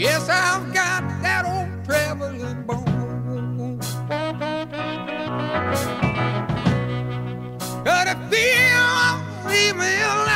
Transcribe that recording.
Yes, I've got that old traveling bone. But I feel I'm.